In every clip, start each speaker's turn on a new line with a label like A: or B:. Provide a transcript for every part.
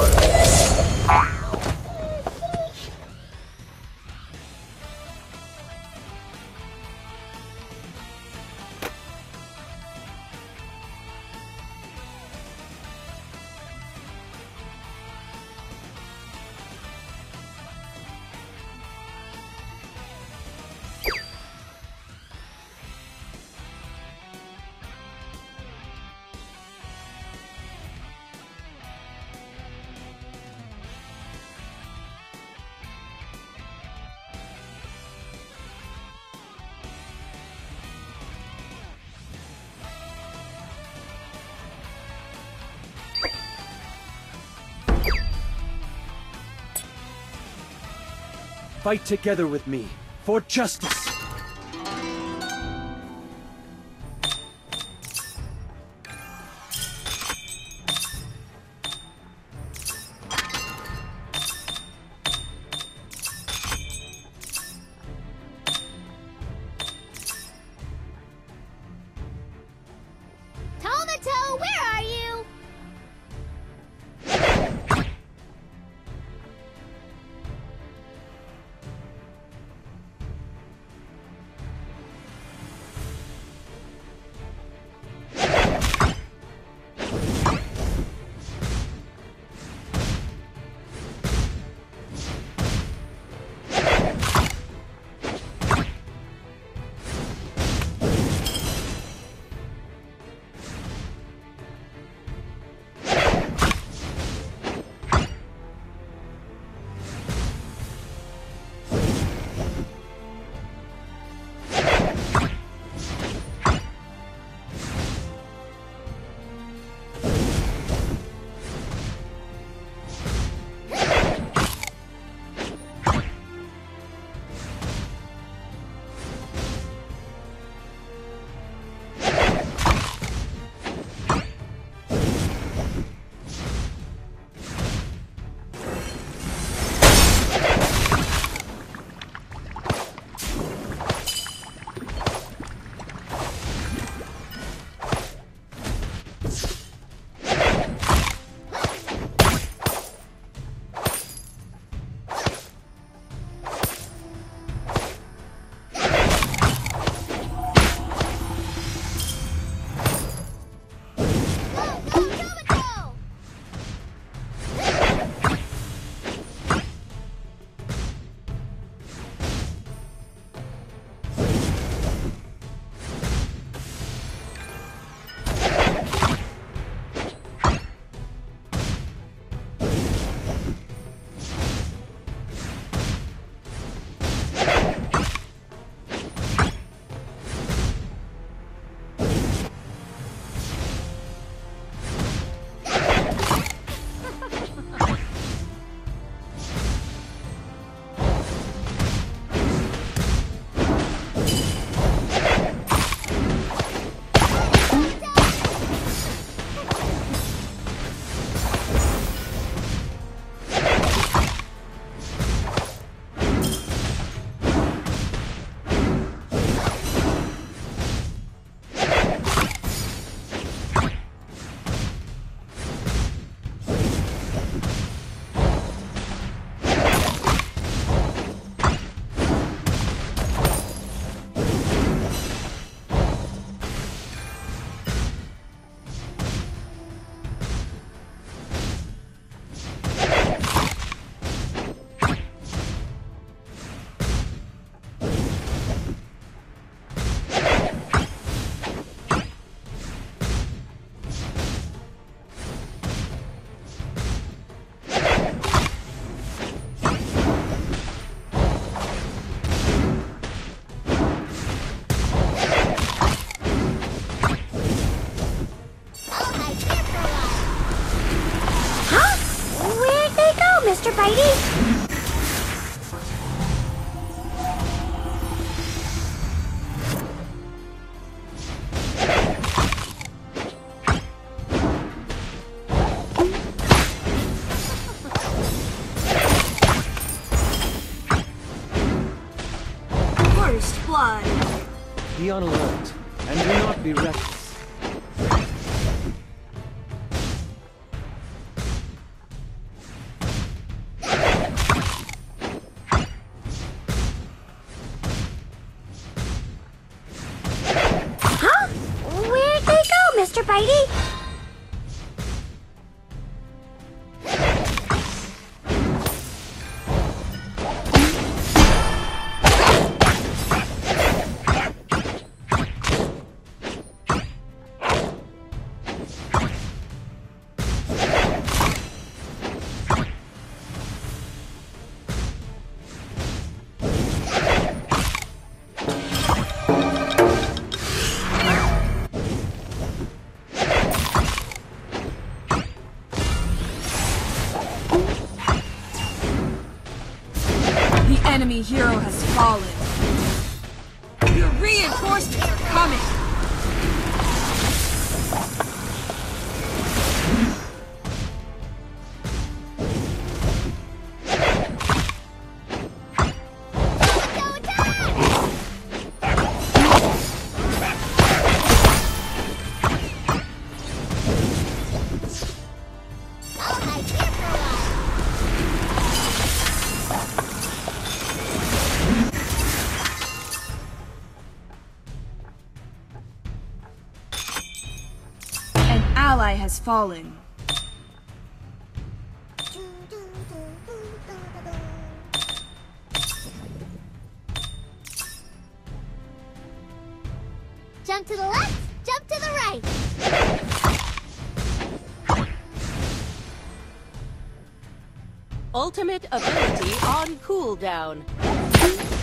A: you Fight together with me, for justice!
B: Spidey? fallen.
C: Jump to the left, jump to the right.
D: Ultimate ability on cooldown.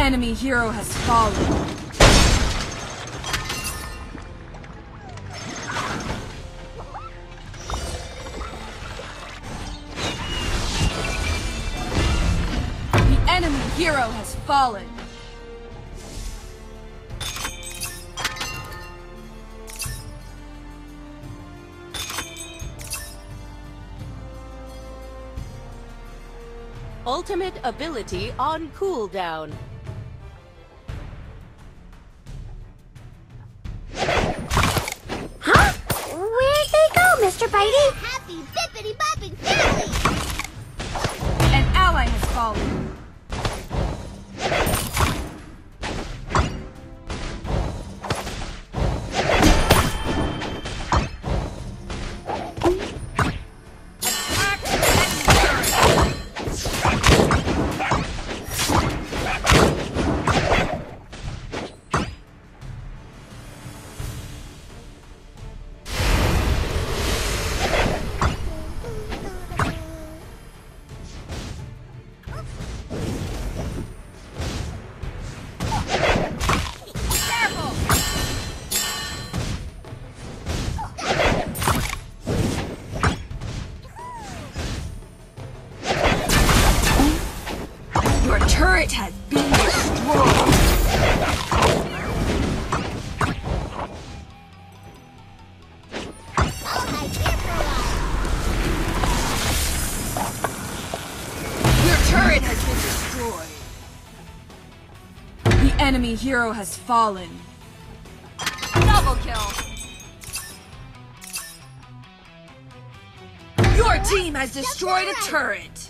B: enemy hero has fallen.
A: The
B: enemy hero has fallen.
D: Ultimate ability on cooldown.
B: turret has been destroyed. The enemy hero has fallen. Double kill. Your team has destroyed a turret.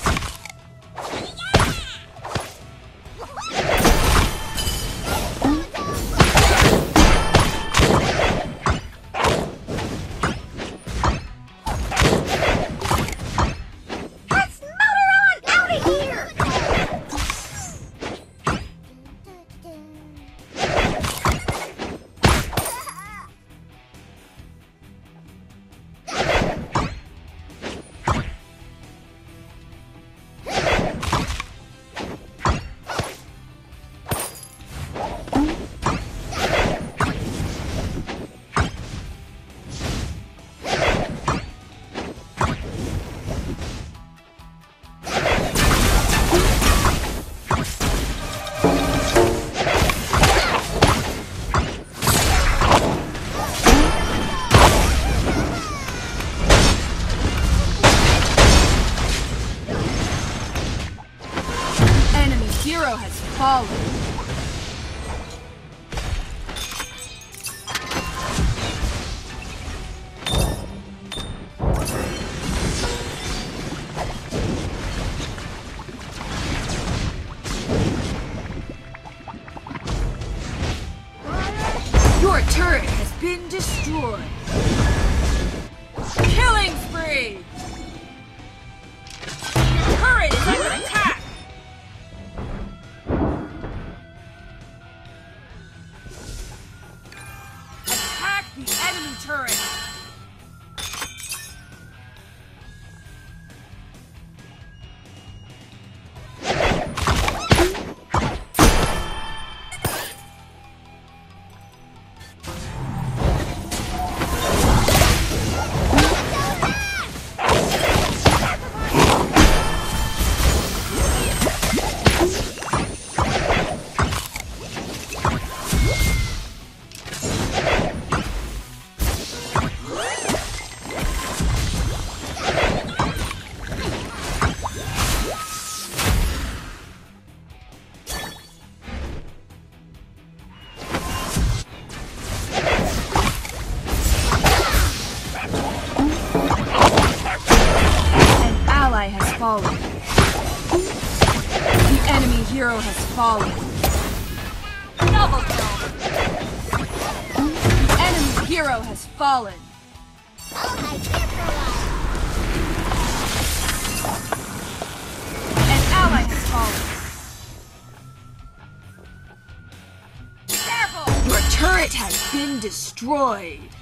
B: destroyed.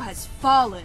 B: Has fallen.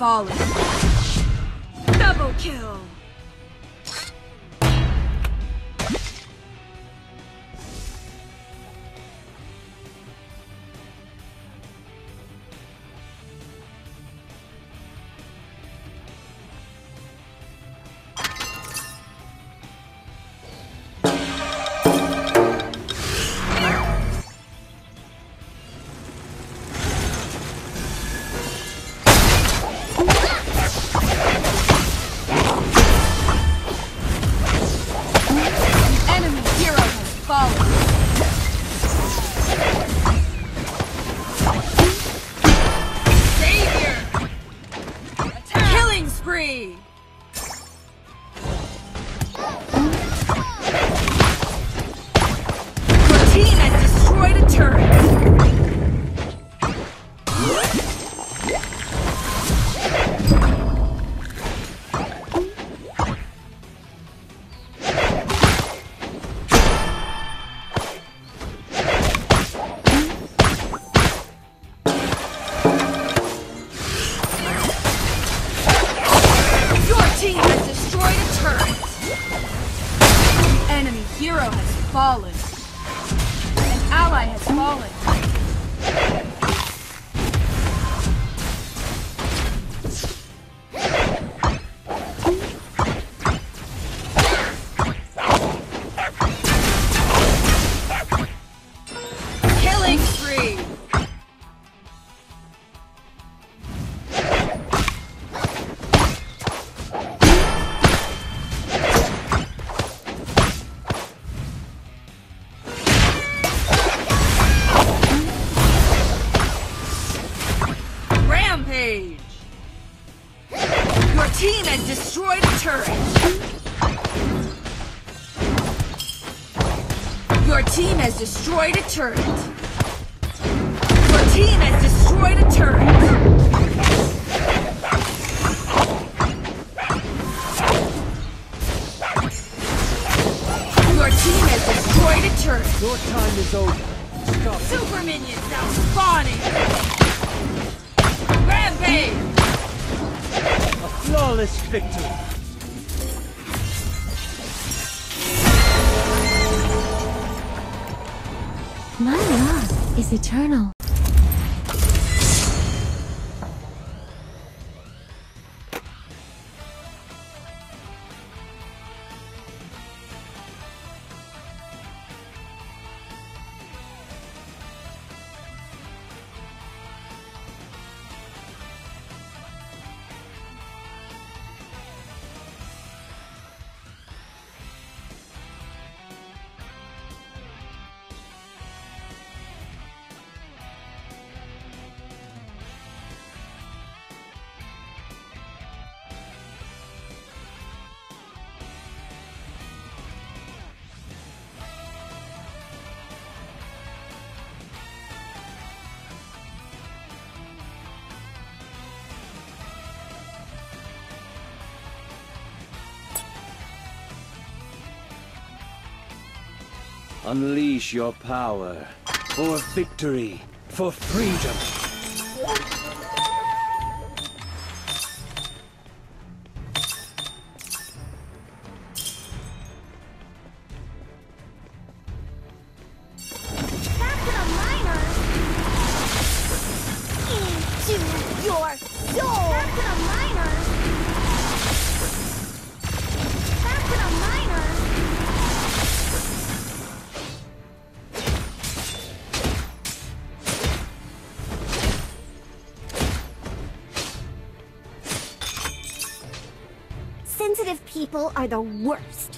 B: Fallen. Team has destroyed a turret! Your team has destroyed a turret! Your team has destroyed a turret! Your team has destroyed a turret!
E: Your time is over. Stop.
B: Super minions now spawning! Rampage!
E: Flawless victory.
F: My love is eternal.
E: Unleash your power. For victory. For freedom.
A: People are the worst.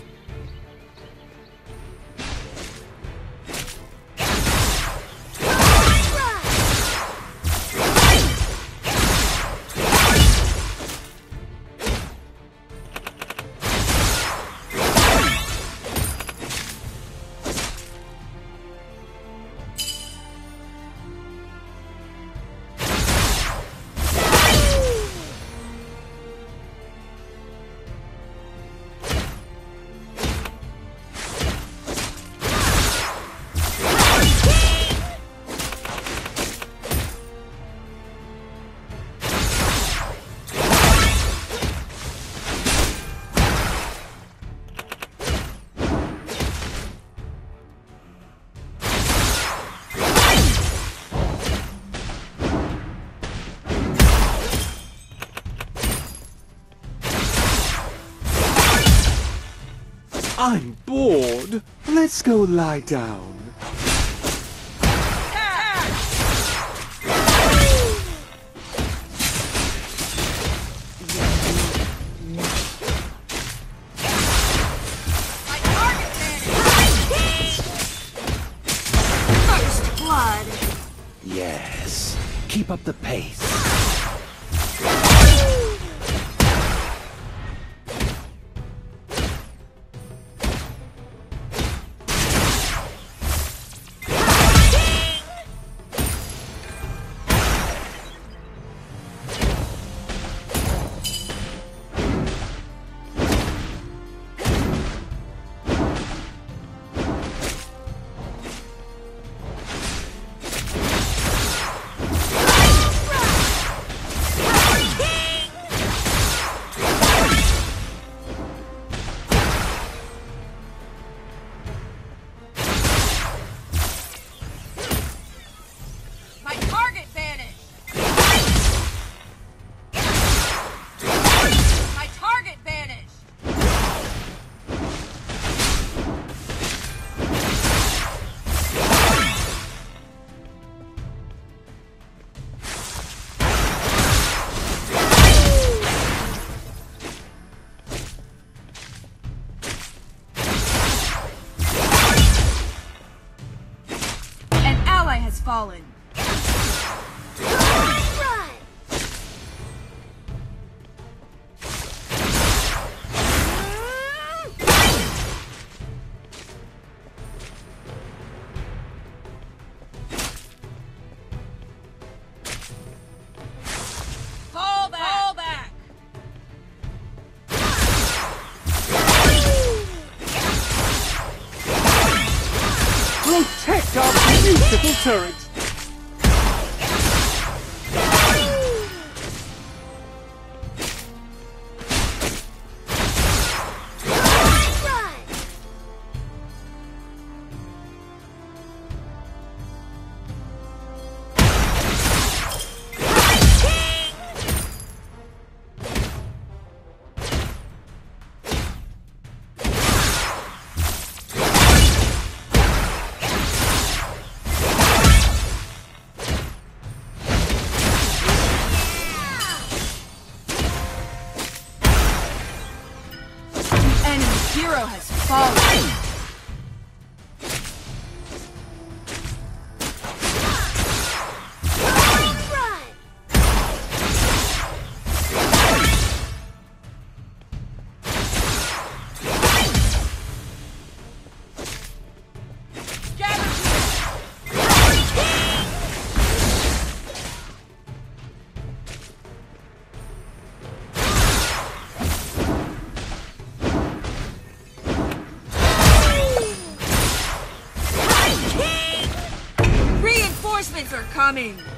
E: I'm bored. Let's go lie down.
B: My target man! First blood!
E: Yes. Keep up the pace.
G: turret.
B: running.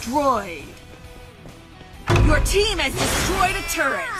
B: destroyed! Your team has destroyed a turret!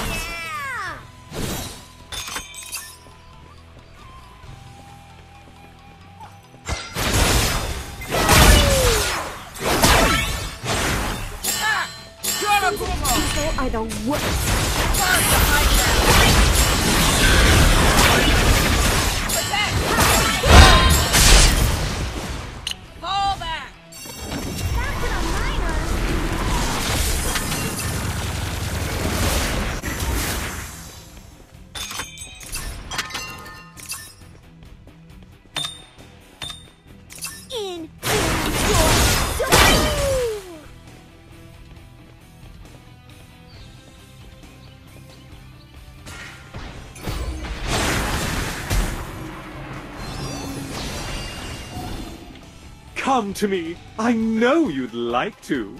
G: Come to me. I know you'd like to.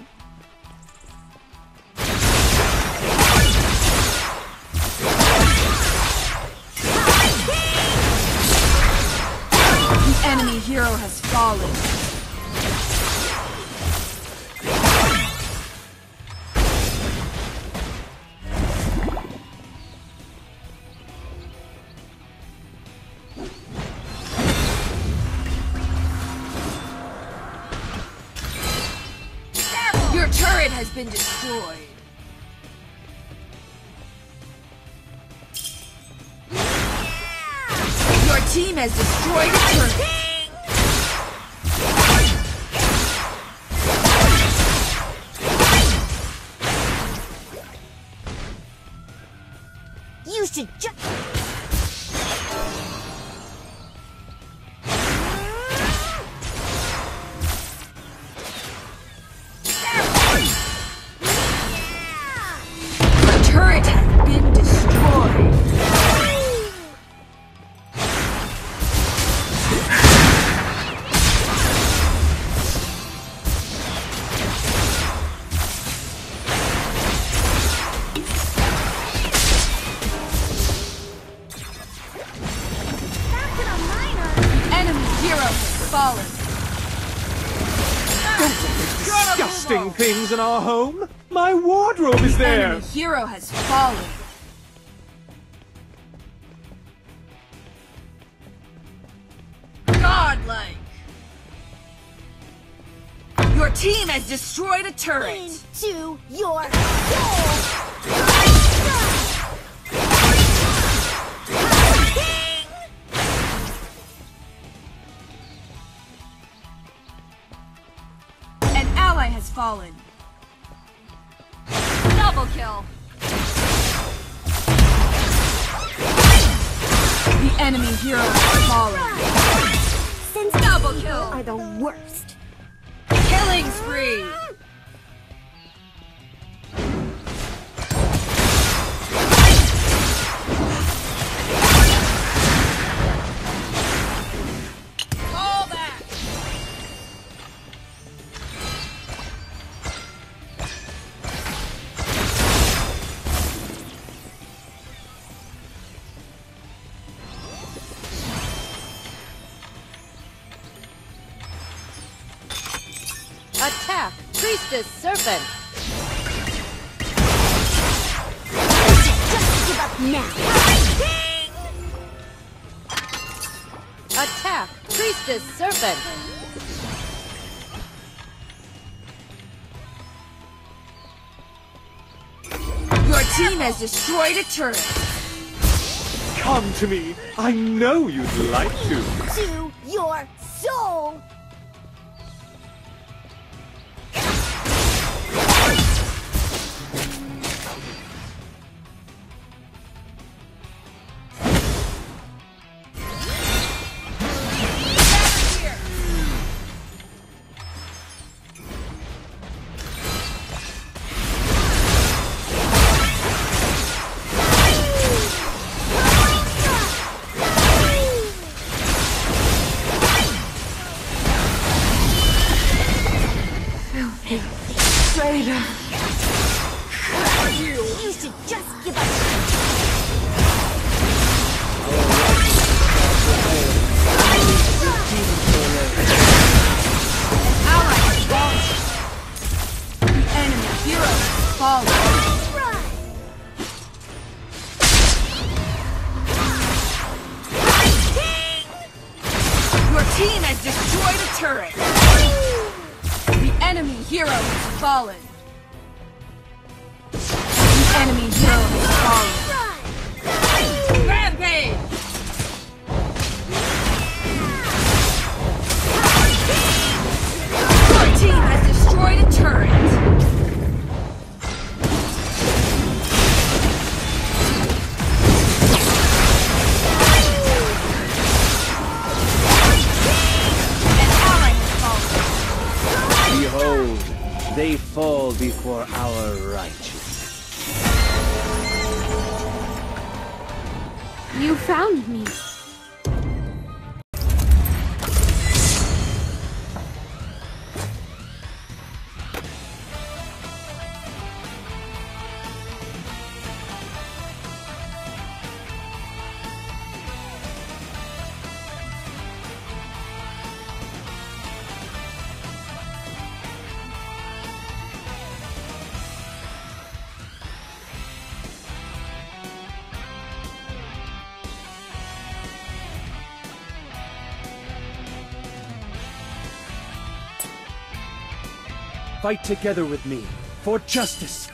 B: The enemy hero has fallen.
G: Disgusting things in our home. My wardrobe is there.
B: The hero has fallen. Godlike. Your team has destroyed a turret.
A: Into your soul.
B: Fallen. Double kill. The enemy hero has fallen.
A: Since
B: Double kill.
A: are the worst.
B: Killing spree.
D: Priestess
A: Just give up now.
D: Attack! Priestess Serpent!
B: Your team has destroyed a turret.
G: Come to me. I know you'd like to.
A: To your soul.
E: Fight together with me for justice.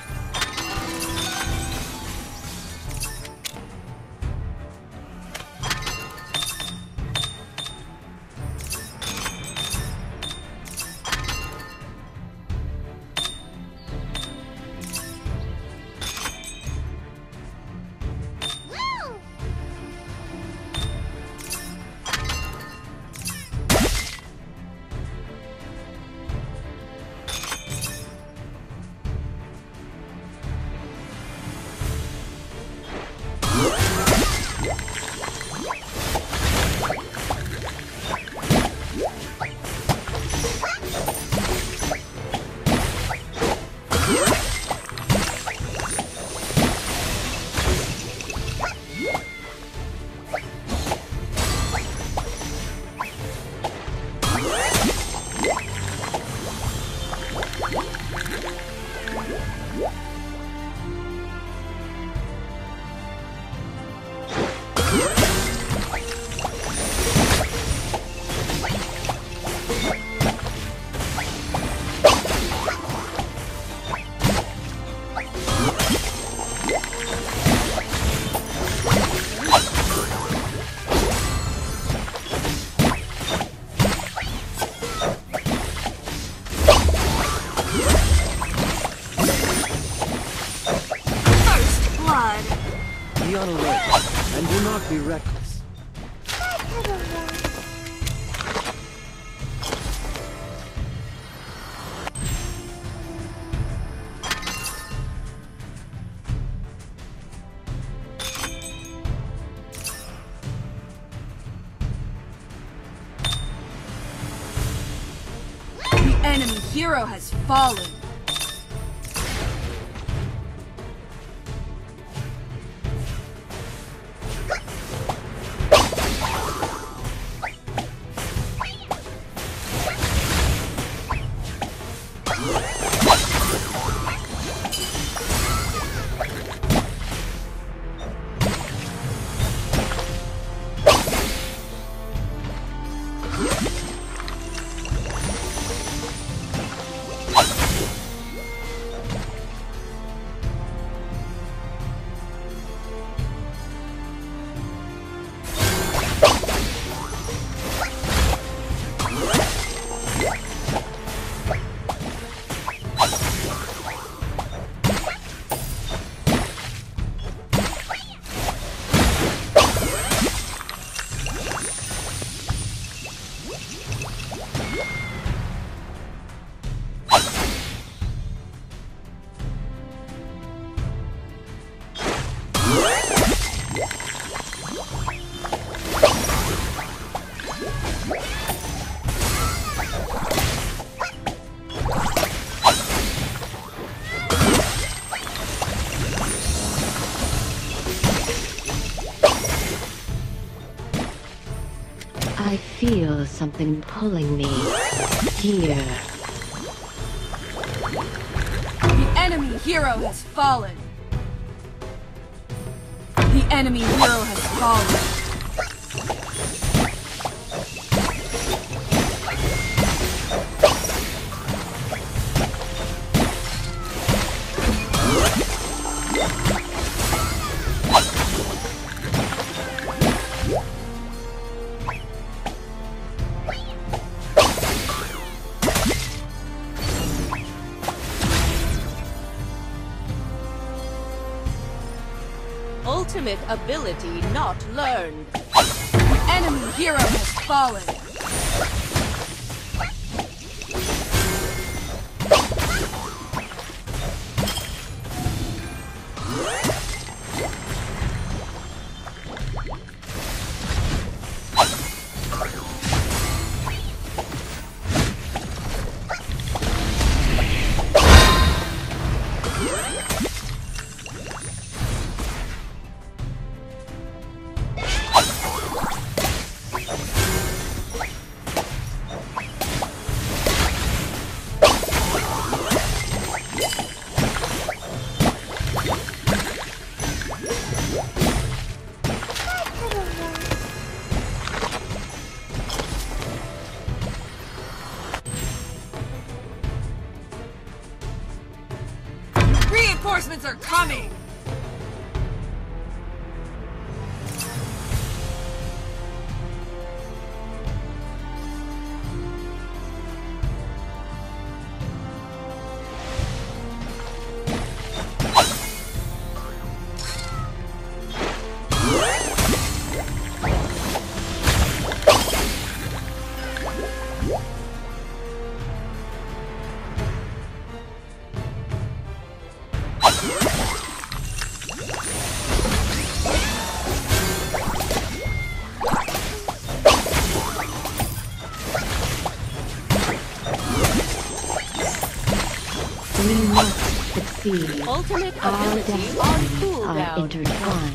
B: hero has fallen.
H: something pulling me here.
B: The enemy hero has fallen.
D: Ability not learned.
B: Enemy hero has fallen.
D: Ultimate ability on cooldown.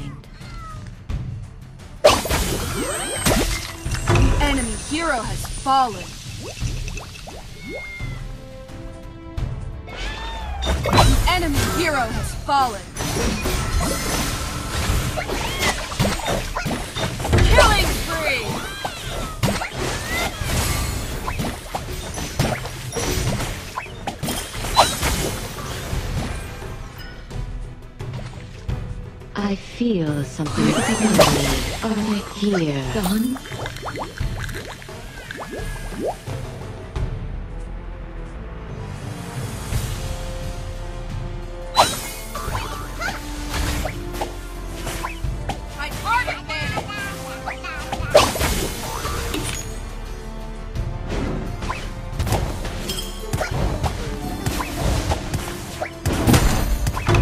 H: I feel something they here? Gone?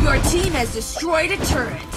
B: Your team has destroyed a turret.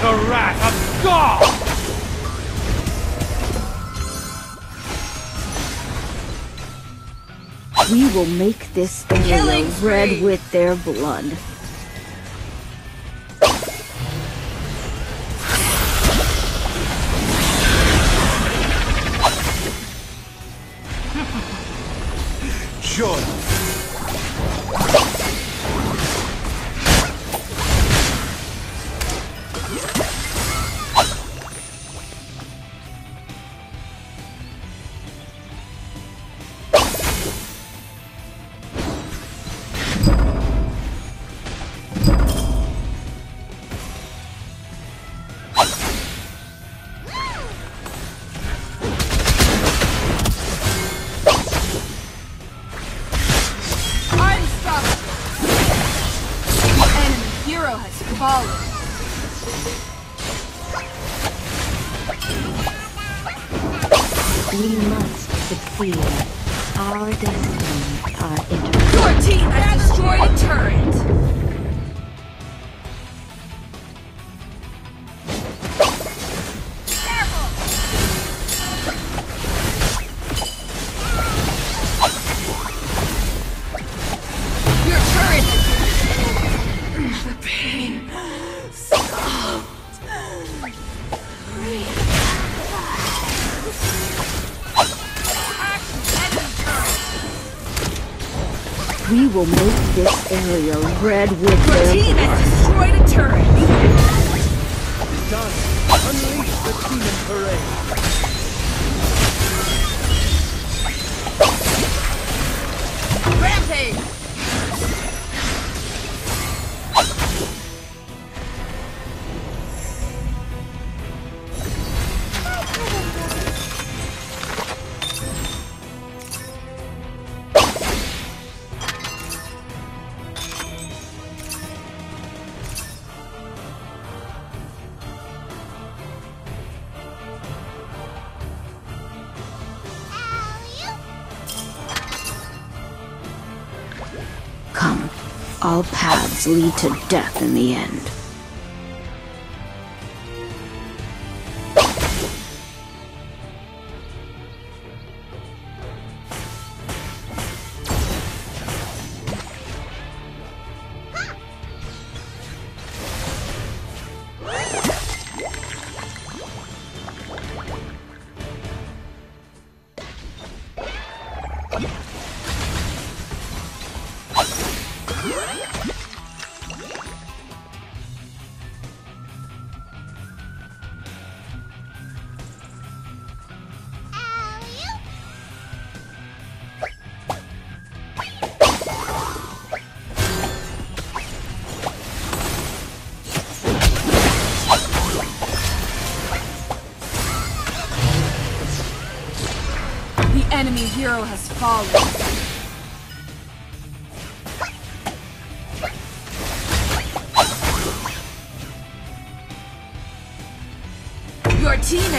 G: Scar!
I: We will make this area red with their blood. Will make this area red with
B: Your
I: their
B: team has destroyed a turret!
E: Done. Unleash the demon parade.
B: Rampage!
I: Lead to death in the end.